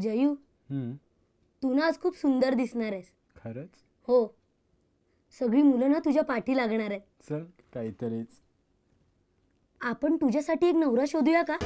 जयू तू ना आज खूप सुंदर दिसणार आहेस. खरंच? हो. सगळी मुलं ना तुझ्या पाठी लागणार आहेत. चल काहीतरीच. आपण तुझ्यासाठी एक नवरा शोधूया का?